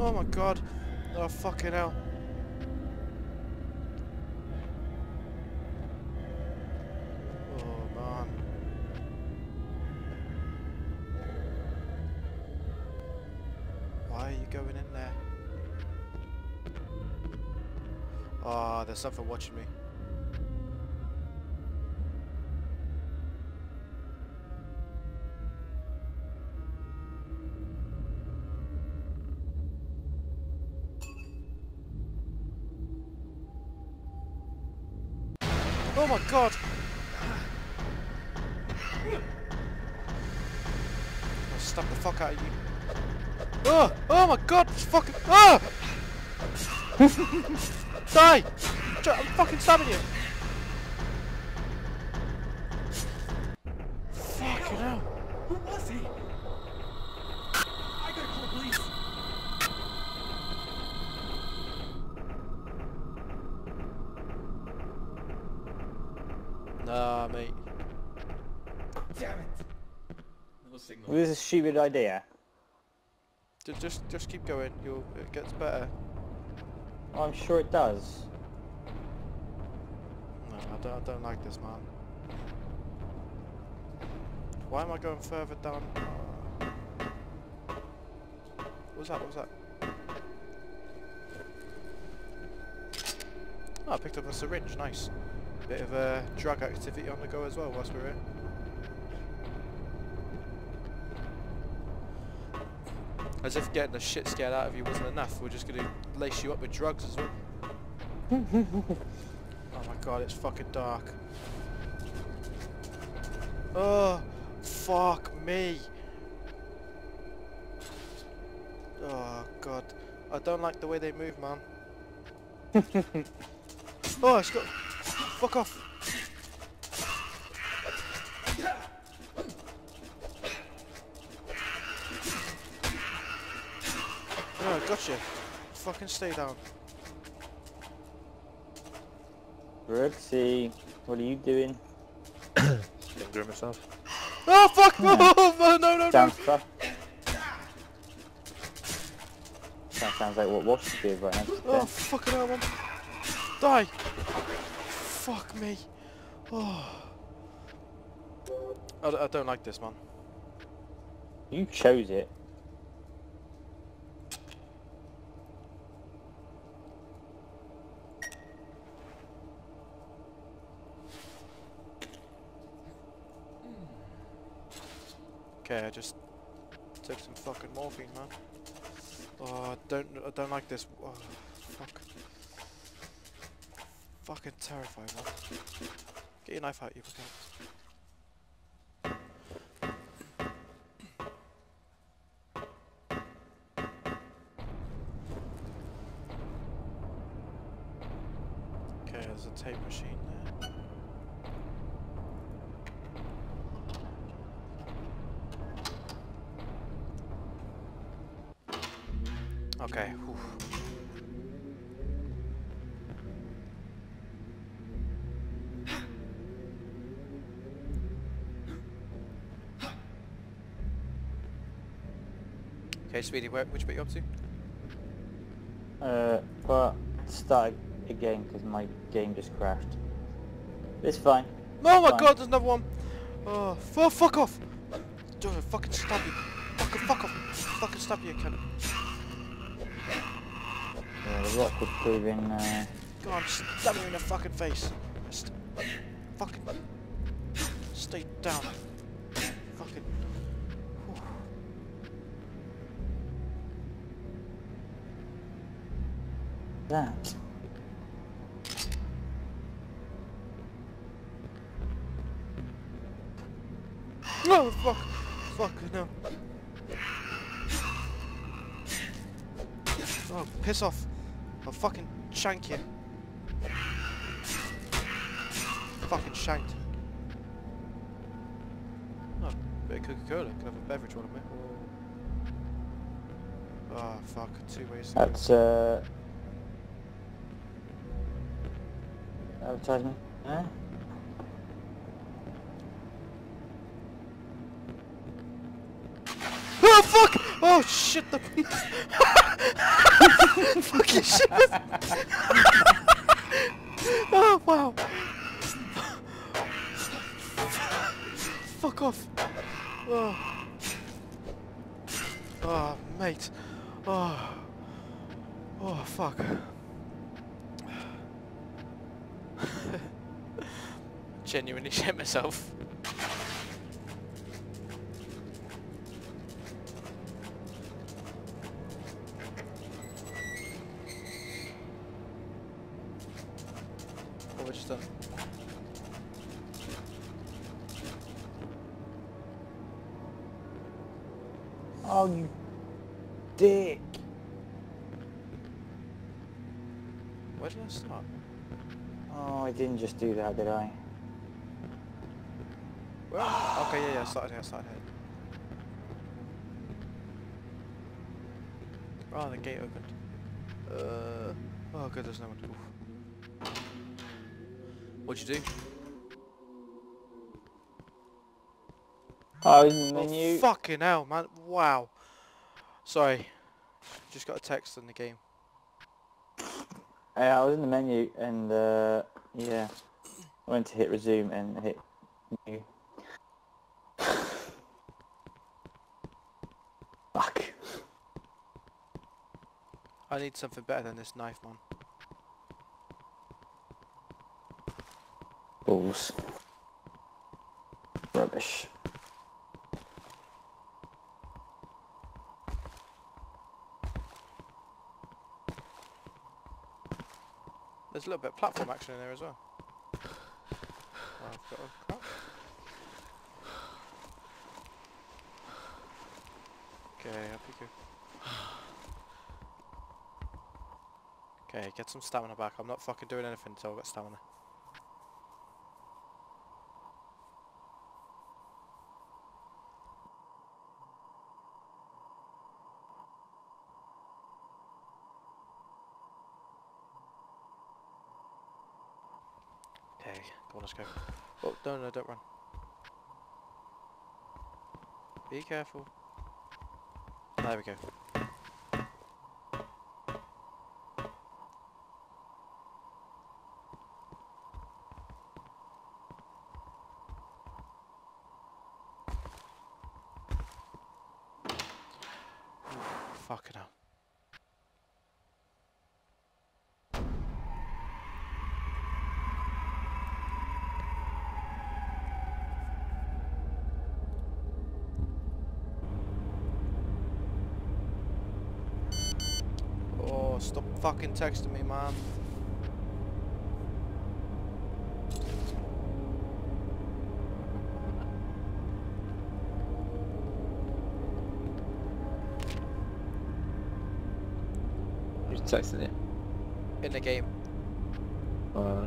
Oh my god. Oh fucking hell. Oh man. Why are you going in there? Ah, there's something watching me. Oh my god! I'll stab the fuck out of you. Oh! Oh my god! It's fucking. Ah! Die! I'm fucking stabbing you! Fucking hell. Who was he? Nah, mate. Damn it. No signal. Was this a stupid idea? Ju- Just, just keep going. You'll, it gets better. I'm sure it does. No, I don't, I don't like this, man. Why am I going further down? What was that? What was that? Oh, I picked up a syringe. Nice. Bit of uh, drug activity on the go as well whilst we're here. As if getting the shit scared out of you wasn't enough, we're just gonna lace you up with drugs as well. Oh my god, it's fucking dark. Oh, fuck me. Oh god. I don't like the way they move, man. oh, it's got... Fuck off. Oh, gotcha. Fucking stay down. Brooksy, what are you doing? Finger myself. Oh, fuck! Oh, no, no, no, no. Sounds tough. That sounds like what Wash did right next to Oh, there. fucking hell, man. Die! Fuck me. Oh. I don't like this, man. You chose it. Okay, I just took some fucking morphine, man. Oh, I don't, I don't like this. Oh, fuck. Fucking terrifying, man. Get your knife out, you fucking. Okay, there's a tape machine there. Okay. whew. Okay, Speedy, where, which bit you up to? Uh, but start again because my game just crashed. It's fine. Oh my Fine. god, there's another one! Oh, fu- fuck off! Do it, fucking stab you. Fucking fuck off. Fucking stab you, cunt. Yeah, the rock would prove in. Uh, Go on, stab me in the fucking face. St fucking... Stay down. That. No, fuck! Fuck, no. Oh, piss off. I'll fucking shank you. Fucking shanked. Oh, bit of Coca-Cola. Can I have a beverage one of me? Oh, fuck. Two ways to go. Uh, That's uh. Advertisement. Eh? Oh, fuck! Oh shit! The fucking shit! oh wow! Fuck off! Oh, oh mate! Oh, oh fuck! Genuinely shit myself. Oh, done? Oh, you dick. Where did I start? Oh, I didn't just do that, did I? Where? okay, yeah, yeah, started here, I started here. Oh, the gate opened. Uh, oh good, there's no one. Oof. What'd you do? Oh, in the Oh, menu. fucking hell, man. Wow. Sorry. Just got a text in the game. Yeah, I was in the menu and uh, yeah, I went to hit resume and hit new. I need something better than this knife, man. Balls. Rubbish. There's a little bit of platform action in there as well. Oh, I've got a crap. Okay, up you go. Okay, get some stamina back. I'm not fucking doing anything until I've got stamina. Okay, on, let's go. Oh, no, no, don't run. Be careful. There we go. Fucking hell. Oh, stop fucking texting me, man. You? In the game. Uh,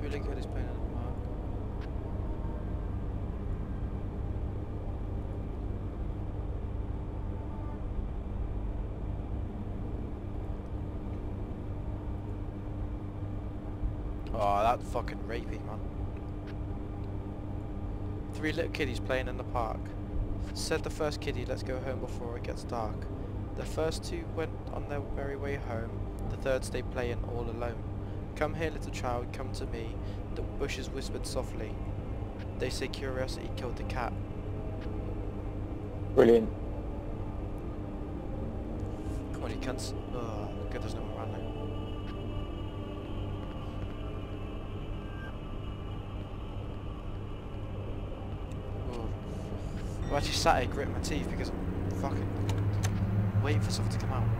really good, he's playing in the park. Oh, that fucking rapey, man. Three little kiddies playing in the park. Said the first kiddie, let's go home before it gets dark. The first two went on their merry way home. The third stayed playing all alone. Come here, little child, come to me. The bushes whispered softly. They say curiosity killed the cat. Brilliant. Come on, you cunts. Oh, good, there's no one around. Oh. I'm actually sat here gritting my teeth because I'm fucking waiting for something to come out.